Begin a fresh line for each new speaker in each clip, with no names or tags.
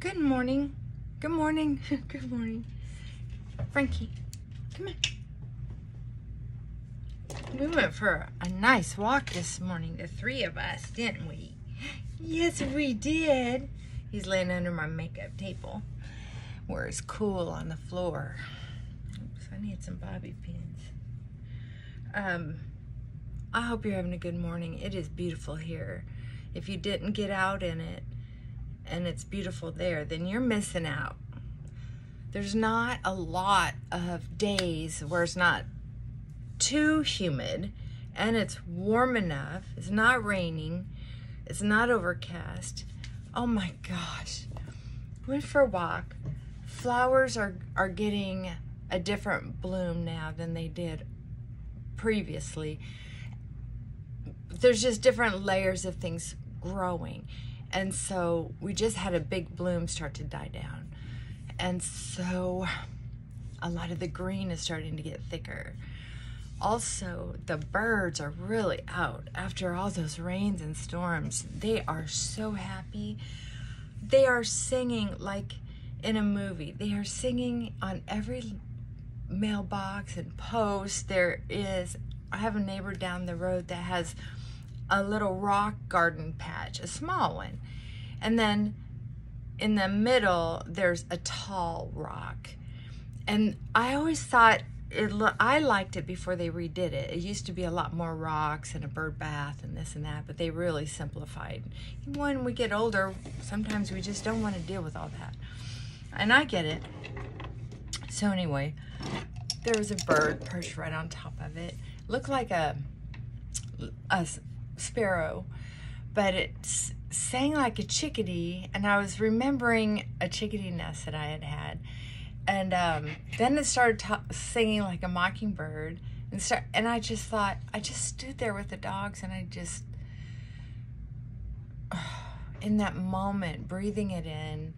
Good morning. Good morning. Good morning. Frankie, come here. We went for a nice walk this morning, the three of us, didn't we? Yes, we did. He's laying under my makeup table where it's cool on the floor. Oops, I need some bobby pins. Um, I hope you're having a good morning. It is beautiful here. If you didn't get out in it and it's beautiful there, then you're missing out. There's not a lot of days where it's not too humid and it's warm enough. It's not raining. It's not overcast. Oh my gosh. Went for a walk. Flowers are, are getting a different bloom now than they did previously. There's just different layers of things growing. And so we just had a big bloom start to die down. And so a lot of the green is starting to get thicker. Also the birds are really out. After all those rains and storms they are so happy. They are singing like in a movie. They are singing on every mailbox and post. There is i have a neighbor down the road that has a little rock garden patch a small one and then in the middle there's a tall rock and i always thought it I liked it before they redid it. It used to be a lot more rocks and a bird bath and this and that, but they really simplified. When we get older, sometimes we just don't want to deal with all that. And I get it. So anyway, there was a bird perched right on top of it. Looked like a, a sparrow, but it sang like a chickadee, and I was remembering a chickadee nest that I had had and um, then it started singing like a mockingbird and start and I just thought I just stood there with the dogs and I just in that moment breathing it in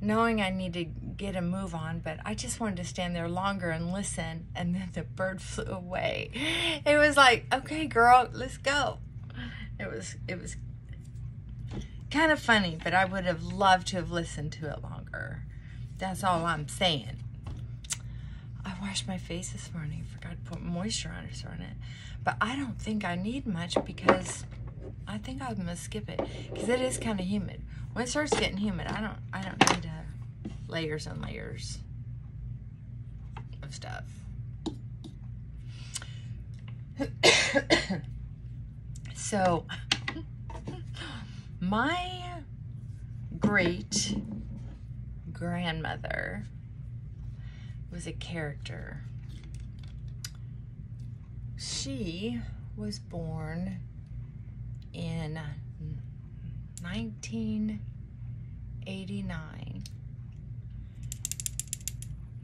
knowing I need to get a move on but I just wanted to stand there longer and listen and then the bird flew away. It was like okay girl let's go it was it was kind of funny but I would have loved to have listened to it longer that's all I'm saying. I washed my face this morning. Forgot to put moisturizer on it. But I don't think I need much because I think I'm gonna skip it because it is kind of humid. When it starts getting humid, I don't I don't need layers and layers of stuff. So my great grandmother was a character. She was born in 1989.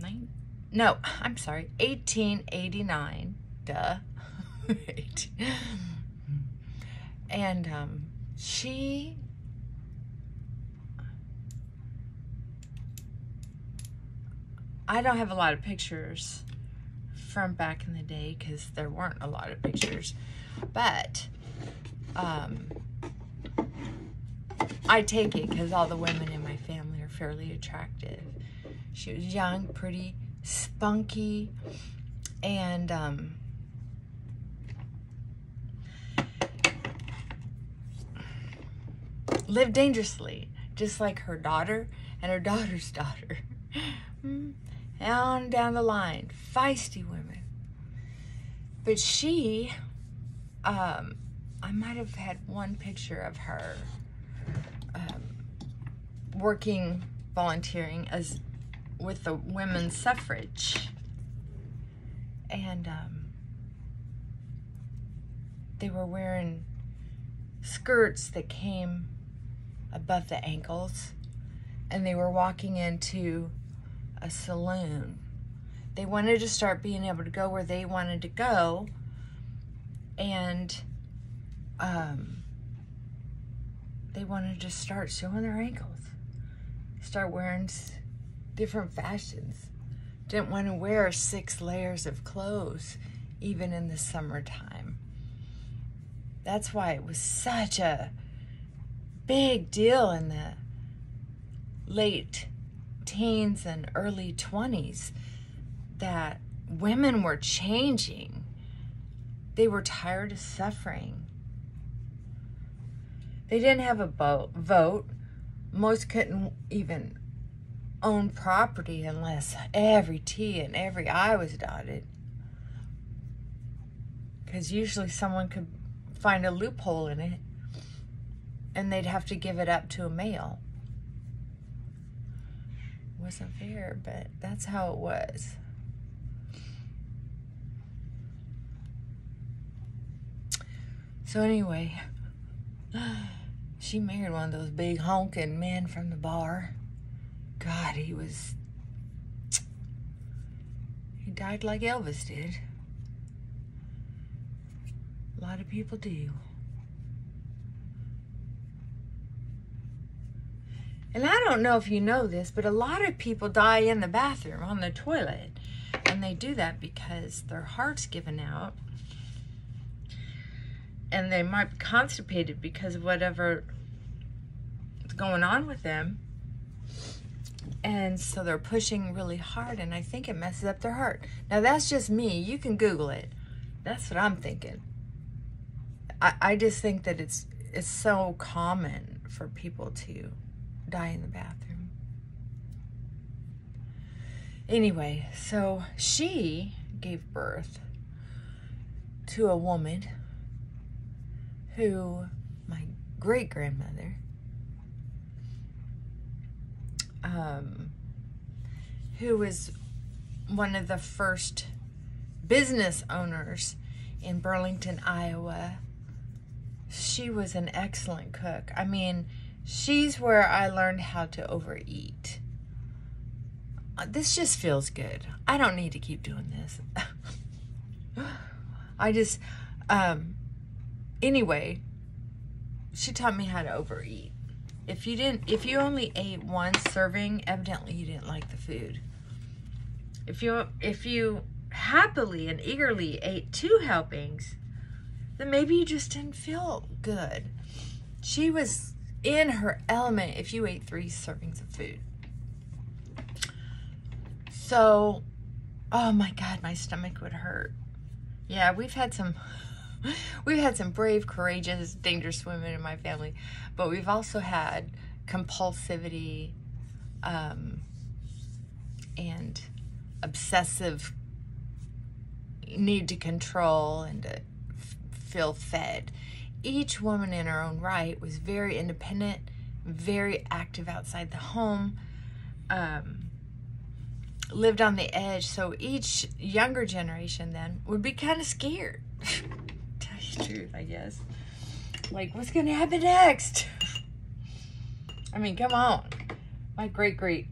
Nine, no, I'm sorry, 1889. Duh. and um, she I don't have a lot of pictures from back in the day because there weren't a lot of pictures. But um, I take it because all the women in my family are fairly attractive. She was young, pretty, spunky, and um, lived dangerously, just like her daughter and her daughter's daughter. Hmm on down the line. Feisty women. But she, um, I might have had one picture of her um, working, volunteering as with the women's suffrage. And um, they were wearing skirts that came above the ankles and they were walking into a saloon. They wanted to start being able to go where they wanted to go and um, they wanted to start showing their ankles, start wearing different fashions. Didn't want to wear six layers of clothes even in the summertime. That's why it was such a big deal in the late teens and early 20s that women were changing. They were tired of suffering. They didn't have a vote. Most couldn't even own property unless every T and every I was dotted. Because usually someone could find a loophole in it and they'd have to give it up to a male. Wasn't fair, but that's how it was. So anyway, she married one of those big honking men from the bar. God, he was. He died like Elvis did. A lot of people do. And I don't know if you know this, but a lot of people die in the bathroom on the toilet. And they do that because their heart's given out. And they might be constipated because of whatever is going on with them. And so they're pushing really hard, and I think it messes up their heart. Now, that's just me. You can Google it. That's what I'm thinking. I, I just think that it's it's so common for people to die in the bathroom. Anyway, so she gave birth to a woman who my great grandmother um, who was one of the first business owners in Burlington, Iowa. She was an excellent cook. I mean, she's where I learned how to overeat. Uh, this just feels good. I don't need to keep doing this. I just, um, anyway, she taught me how to overeat. If you didn't, if you only ate one serving, evidently you didn't like the food. If you, if you happily and eagerly ate two helpings, then maybe you just didn't feel good. She was in her element if you ate three servings of food. So, oh my God, my stomach would hurt. Yeah, we've had some we've had some brave, courageous, dangerous women in my family, but we've also had compulsivity um, and obsessive need to control and to feel fed. Each woman in her own right was very independent, very active outside the home, um, lived on the edge. So each younger generation then would be kind of scared Tell you the truth, I guess. Like, what's going to happen next? I mean, come on. My great great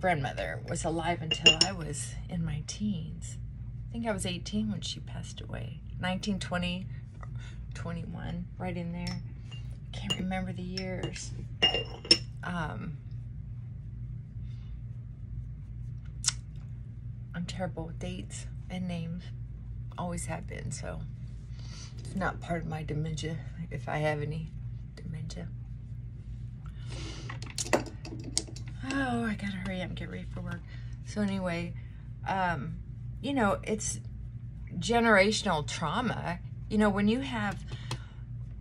grandmother was alive until I was in my teens. I think I was 18 when she passed away. 1920, 21, right in there. Can't remember the years. Um, I'm terrible with dates and names. Always have been, so it's not part of my dementia, if I have any dementia. Oh, I gotta hurry up and get ready for work. So anyway, um, you know, it's generational trauma. You know, when you have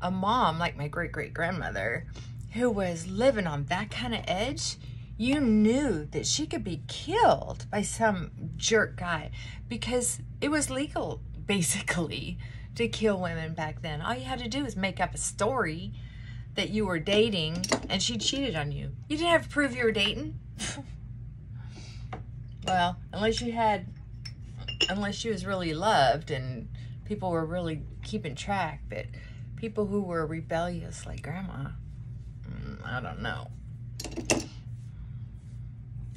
a mom like my great great grandmother who was living on that kind of edge, you knew that she could be killed by some jerk guy because it was legal, basically, to kill women back then. All you had to do was make up a story that you were dating and she cheated on you. You didn't have to prove you were dating. well, unless you had, unless she was really loved and people were really keeping track, but people who were rebellious like grandma, mm, I don't know.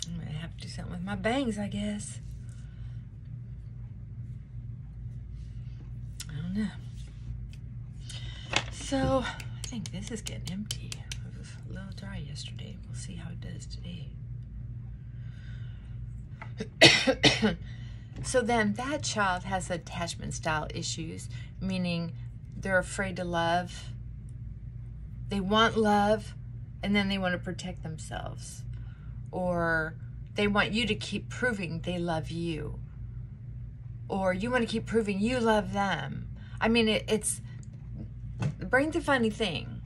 I'm gonna have to do something with my bangs, I guess. I don't know. So, I think this is getting empty. It was a little dry yesterday. We'll see how it does today. so then that child has attachment style issues, meaning they're afraid to love. They want love, and then they want to protect themselves. or they want you to keep proving they love you. Or you want to keep proving you love them. I mean it, it's the brain's a funny thing.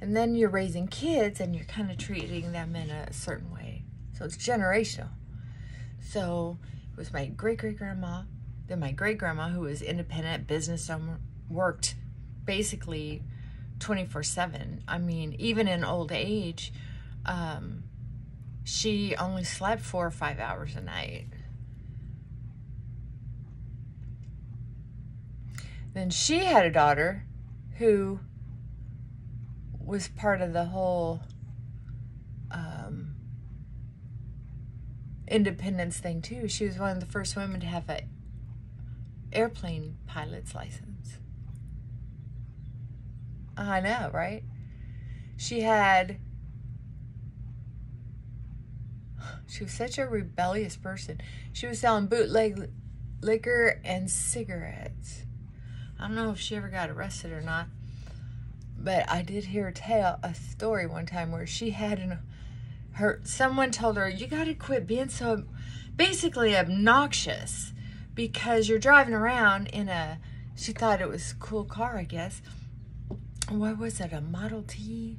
And then you're raising kids and you're kind of treating them in a certain way. So it's generational. So it was my great great grandma then my great grandma who was independent business owner worked basically 24 7 i mean even in old age um, she only slept four or five hours a night. Then she had a daughter who was part of the whole um, independence thing too. She was one of the first women to have an airplane pilot's license. I know, right? She had She was such a rebellious person. She was selling bootleg liquor and cigarettes. I don't know if she ever got arrested or not, but I did hear tell a story one time where she had an her someone told her you got to quit being so basically obnoxious because you're driving around in a she thought it was a cool car, I guess. What was it? A Model T?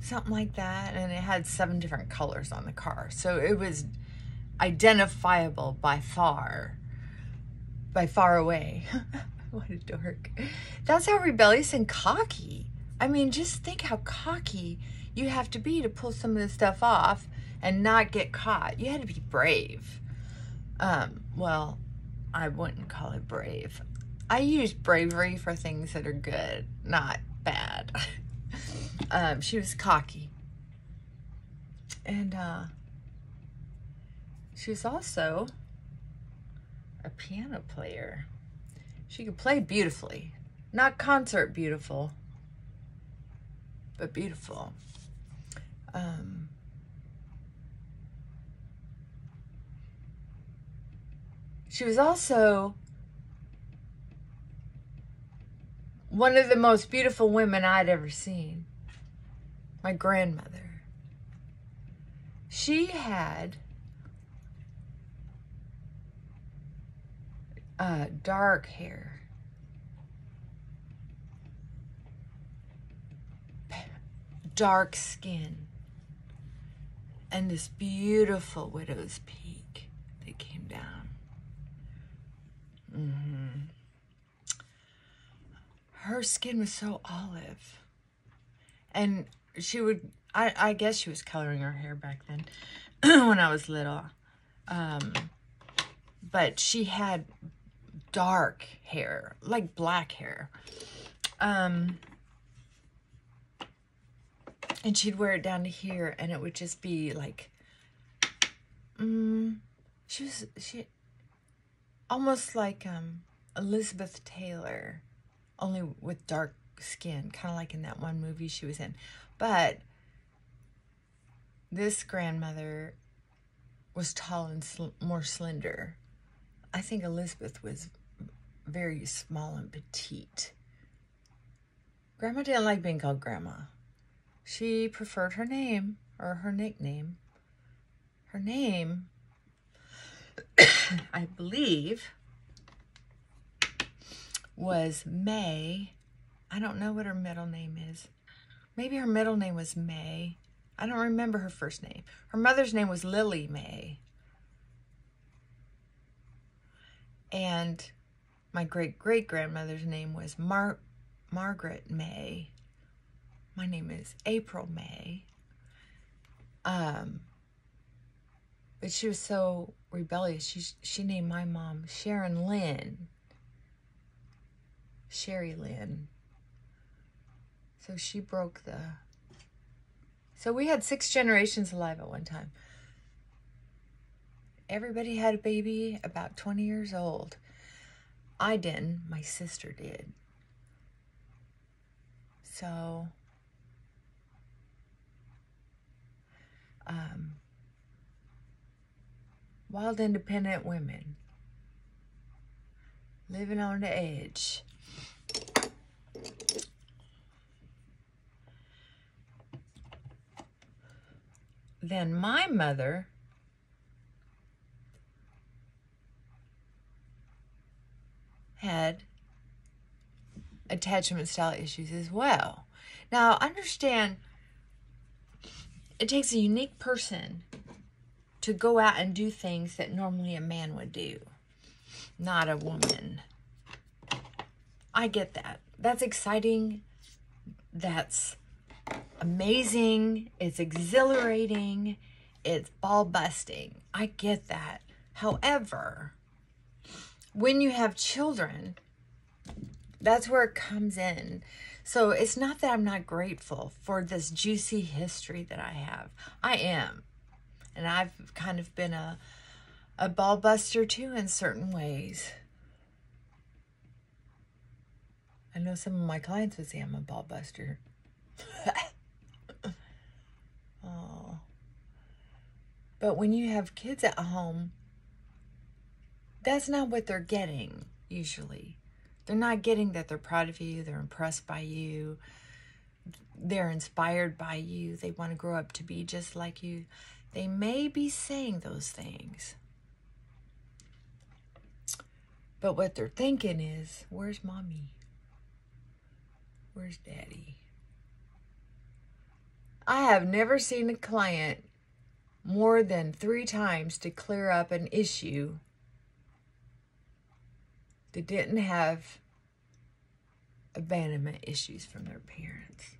something like that. And it had seven different colors on the car. So it was identifiable by far, by far away. what a dork. That's how rebellious and cocky. I mean, just think how cocky you have to be to pull some of this stuff off and not get caught. You had to be brave. Um, well, I wouldn't call it brave. I use bravery for things that are good, not bad. um, she was cocky. And uh, she was also a piano player. She could play beautifully. Not concert beautiful, but beautiful. Um, she was also one of the most beautiful women I'd ever seen. My grandmother. She had uh, dark hair. Dark skin. And this beautiful widow's peak that came down. Her skin was so olive. And she would, I, I guess she was coloring her hair back then when I was little. Um, but she had dark hair, like black hair. Um, and she'd wear it down to here and it would just be like, um, she was, she, almost like, um, Elizabeth Taylor only with dark skin, kind of like in that one movie she was in. But this grandmother was tall and sl more slender. I think Elizabeth was very small and petite. Grandma didn't like being called grandma. She preferred her name or her nickname. Her name, I believe, was May. I don't know what her middle name is. Maybe her middle name was May. I don't remember her first name. Her mother's name was Lily May. And my great great grandmother's name was Mar Margaret May. My name is April May. Um, but she was so rebellious. She she named my mom Sharon Lynn. Sherry Lynn. So she broke the... So we had six generations alive at one time. Everybody had a baby about 20 years old. I didn't. My sister did. So... Um, wild independent women living on the edge. Then my mother had attachment style issues as well. Now, understand it takes a unique person to go out and do things that normally a man would do, not a woman. I get that. That's exciting. That's amazing. It's exhilarating. It's ball busting. I get that. However, when you have children, that's where it comes in. So it's not that I'm not grateful for this juicy history that I have. I am. And I've kind of been a a ball buster too in certain ways. I know some of my clients would say I'm a ball buster. oh. But when you have kids at home, that's not what they're getting usually. They're not getting that they're proud of you, they're impressed by you, they're inspired by you, they want to grow up to be just like you. They may be saying those things. But what they're thinking is, where's mommy? Where's daddy? I have never seen a client more than three times to clear up an issue that didn't have abandonment issues from their parents.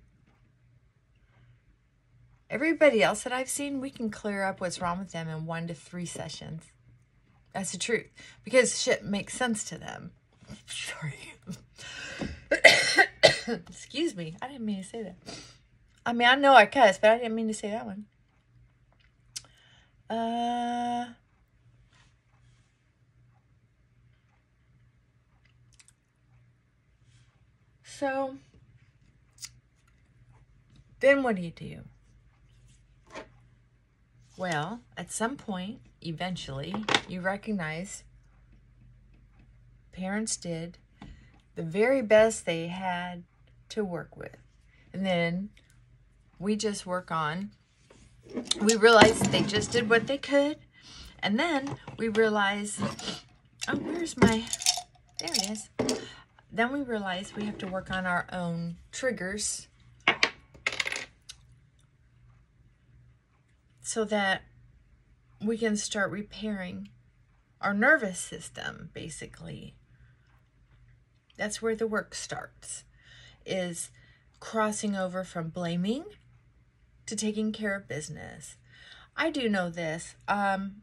Everybody else that I've seen, we can clear up what's wrong with them in one to three sessions. That's the truth. Because shit makes sense to them. Sorry. Excuse me. I didn't mean to say that. I mean, I know I cuss, but I didn't mean to say that one. Uh, so, then what do you do? Well, at some point, eventually, you recognize parents did the very best they had to work with. And then we just work on, we realize they just did what they could. And then we realize, oh, where's my, there it is. Then we realize we have to work on our own triggers so that we can start repairing our nervous system, basically. That's where the work starts, is crossing over from blaming to taking care of business. I do know this. Um,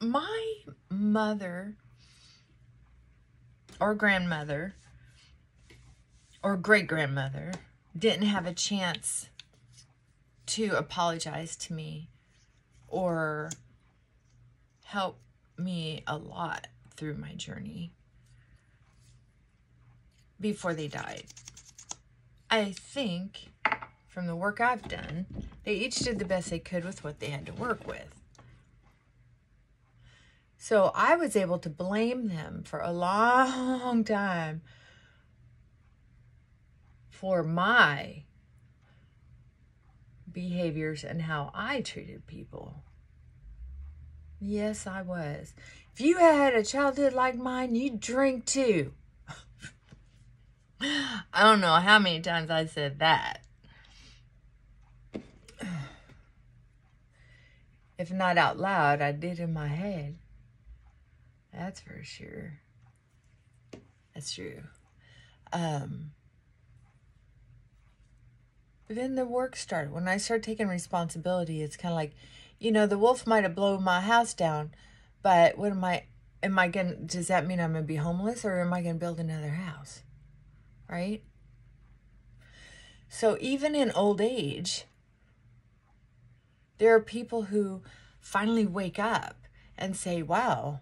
my mother or grandmother or great grandmother didn't have a chance to apologize to me or help me a lot through my journey before they died. I think from the work I've done, they each did the best they could with what they had to work with. So I was able to blame them for a long time for my behaviors and how I treated people. Yes, I was. If you had a childhood like mine, you'd drink too. I don't know how many times I said that. If not out loud, I did in my head. That's for sure. That's true. Um, then the work started. When I started taking responsibility, it's kind of like, you know, the wolf might have blown my house down, but what am I, am I going to, does that mean I'm going to be homeless or am I going to build another house? Right? So even in old age, there are people who finally wake up and say, wow,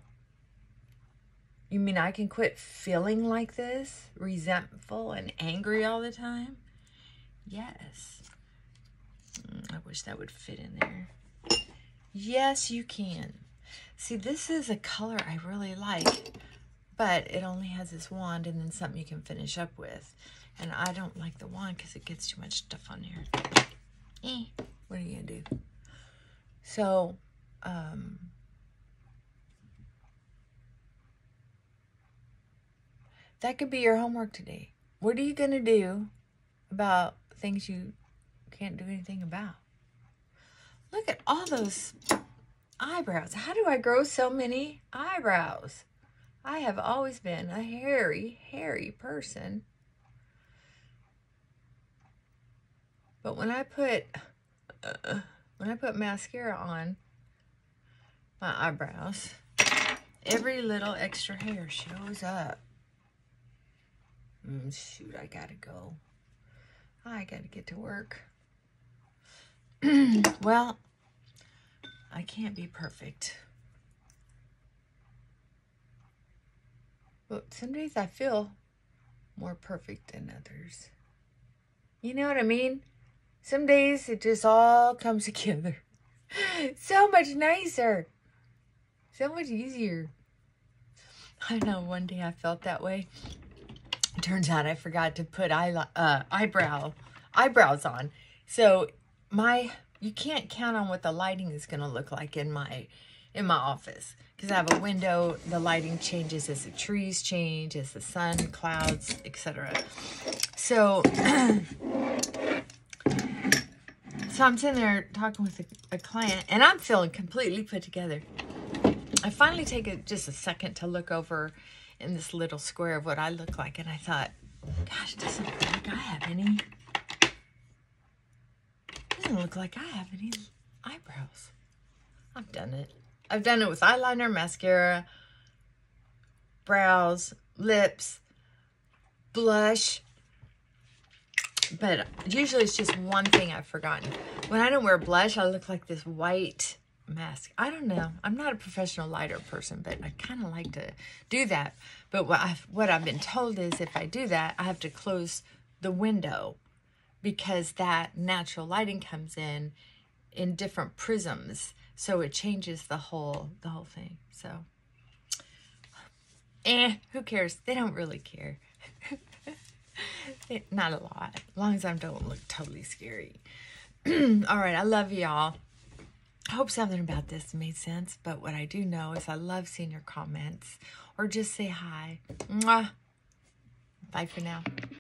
you mean I can quit feeling like this, resentful and angry all the time? Yes. Mm, I wish that would fit in there. Yes, you can. See, this is a color I really like, but it only has this wand and then something you can finish up with. And I don't like the wand because it gets too much stuff on here. Eh, what are you going to do? So, um, that could be your homework today. What are you going to do about things you can't do anything about? Look at all those eyebrows. How do I grow so many eyebrows? I have always been a hairy, hairy person. But when I put uh, when I put mascara on my eyebrows, every little extra hair shows up. Mm, shoot, I gotta go. I gotta get to work. well, I can't be perfect. But some days I feel more perfect than others. You know what I mean? Some days it just all comes together. so much nicer. So much easier. I know one day I felt that way. It Turns out I forgot to put eye, uh, eyebrow eyebrows on. So my you can't count on what the lighting is going to look like in my in my office because I have a window. The lighting changes as the trees change, as the sun, clouds, etc. So, so I'm sitting there talking with a, a, client, and I'm feeling completely put together. I finally take a, just a second to look over in this little square of what I look like, and I thought, gosh, doesn't look like I have any. Doesn't look like I have any eyebrows. I've done it. I've done it with eyeliner, mascara, brows, lips, blush. But usually it's just one thing I've forgotten. When I don't wear blush, I look like this white mask. I don't know. I'm not a professional lighter person, but I kind of like to do that. But what I've, what I've been told is if I do that, I have to close the window because that natural lighting comes in in different prisms so it changes the whole the whole thing so eh who cares they don't really care it, not a lot as long as i don't look totally scary all right i love y'all I hope something about this made sense, but what I do know is I love seeing your comments or just say hi. Mwah. Bye for now.